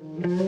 嗯。